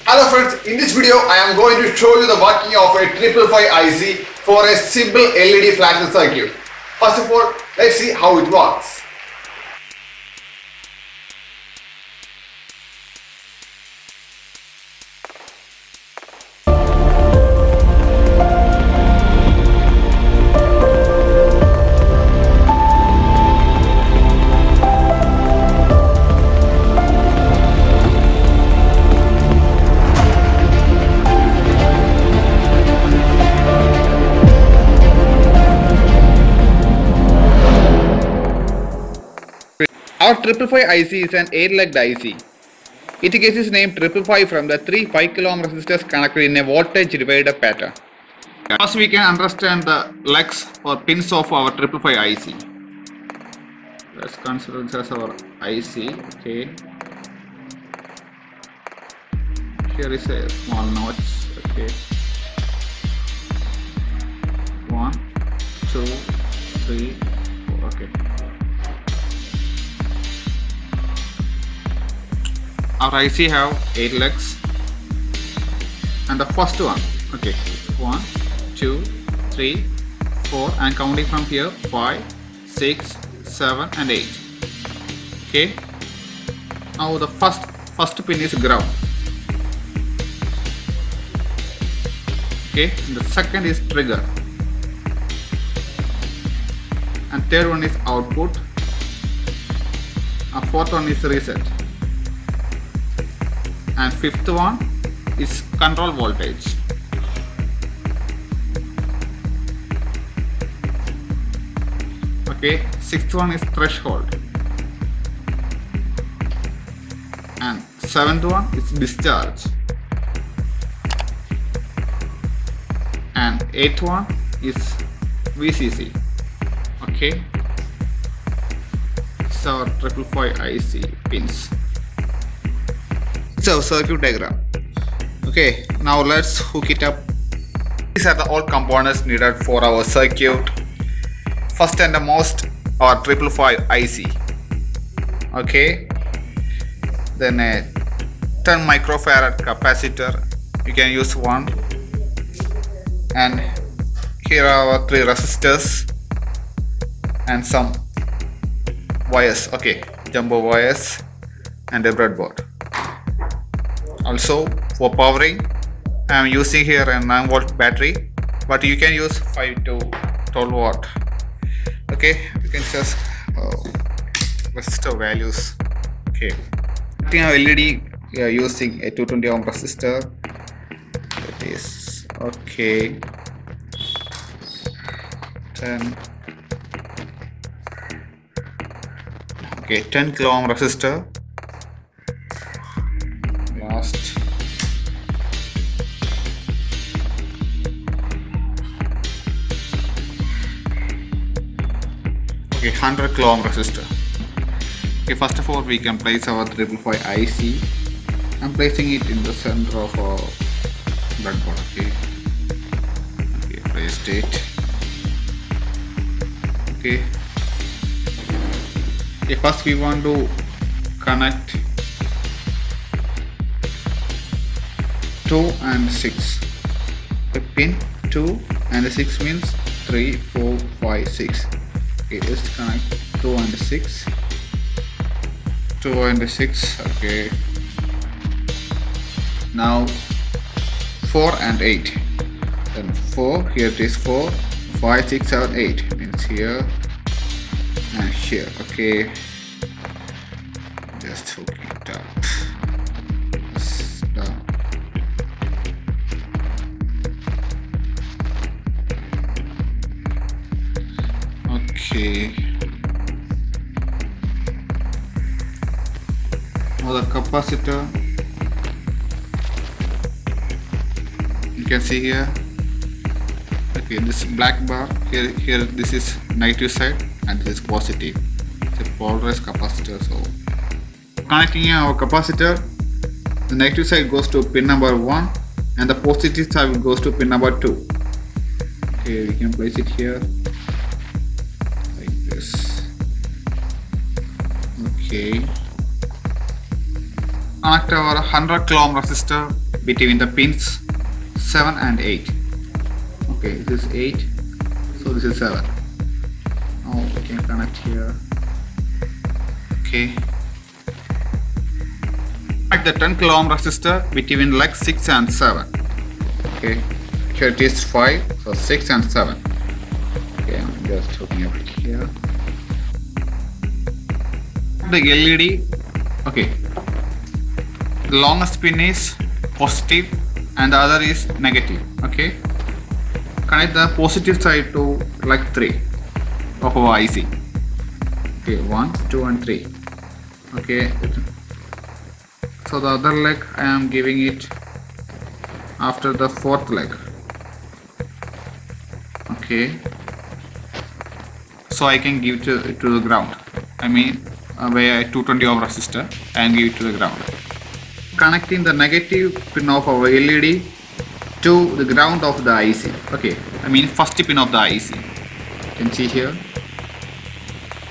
Hello friends, in this video I am going to show you the working of a triple five IC for a simple LED flash circuit. First of all, let's see how it works. Our 555 IC is an 8-legged IC. It gets its name 555 from the three 5 kilo ohm resistors connected in a voltage divider pattern. First we can understand the legs or pins of our 555 IC. Let's consider this as our IC. Okay. Here is a small notch. Okay. One, two, three, four. Okay. Our IC have 8 legs. And the first one. Okay. 1 2 3 4 and counting from here. 5 6 7 and 8 okay. Now the first first pin is ground. Okay. And the second is trigger. And third one is output. And fourth one is reset and fifth one is control voltage. Okay sixth one is threshold. And seventh one is discharge. And eighth one is VCC okay. So triple five IC pins our circuit diagram. Okay now let's hook it up. These are the all components needed for our circuit. First and the most our triple five IC okay. Then a 10 microfarad capacitor. You can use one. And here are our three resistors and some wires. Okay jumper wires and a breadboard also for powering. I am using here a 9 volt battery but you can use 5 to 12 watt. Okay you can just uh, resistor values. Okay. I our LED we are using a 220 ohm resistor. It is okay. 10 okay 10 kilo ohm resistor okay 100 kilo ohm resistor. Okay first of all we can place our 555 IC I'm placing it in the center of our breadboard okay? Okay placed it. Okay. Okay first we want to connect 2 and 6 the pin 2 and 6 means 3 4 5 6 okay let's connect 2 and 6 2 and 6 okay. Now 4 and 8 then 4 here it is 4 5 6 7 8 means here and here okay. Just hook okay now the capacitor. You can see here. Okay this black bar here here this is negative side and this is positive it's a polarized capacitor so connecting our capacitor the negative side goes to pin number 1 and the positive side goes to pin number 2 okay we can place it here okay connect our 100 kilo resistor between the pins 7 and 8 okay this is 8 so this is 7 now we can connect here. Okay. Connect the 10 kilo resistor between leg 6 and 7 okay here it is 5 so 6 and 7 okay I'm just hooking up here the LED okay. The longest pin is positive and the other is negative okay. Connect the positive side to like 3 of our IC okay 1 2 and 3 okay. So the other leg I am giving it after the fourth leg okay. So I can give to, to the ground I mean uh, where 220 ohm resistor and give it to the ground. Connecting the negative pin of our LED to the ground of the IC okay I mean first pin of the IC you can see here.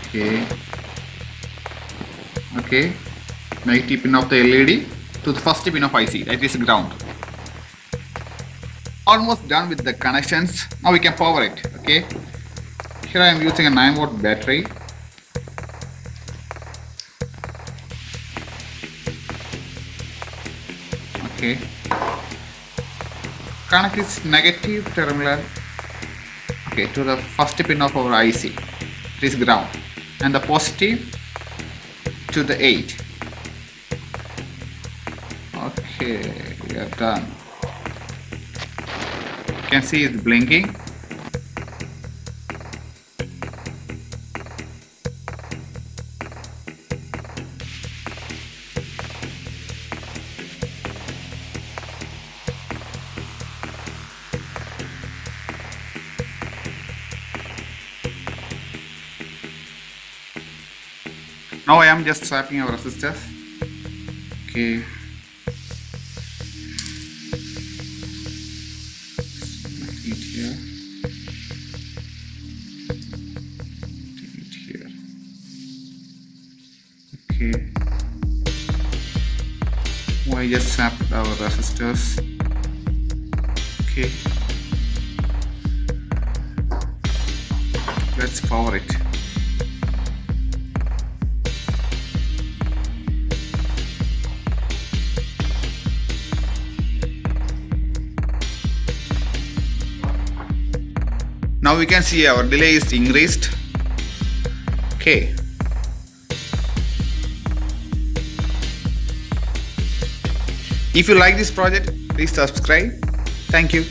Okay. Okay. Negative pin of the LED to the first pin of IC that is ground. Almost done with the connections. Now we can power it. Okay. Here I am using a 9 watt battery okay connect this negative terminal. Okay to the first pin of our IC it is ground. And the positive to the 8 okay we are done. You can see it's blinking Now I am just swapping our resistors. Okay. Oh, I just swapped our resistors. Okay. Let's power it. Now we can see our delay is increased. Okay. If you like this project please subscribe. Thank you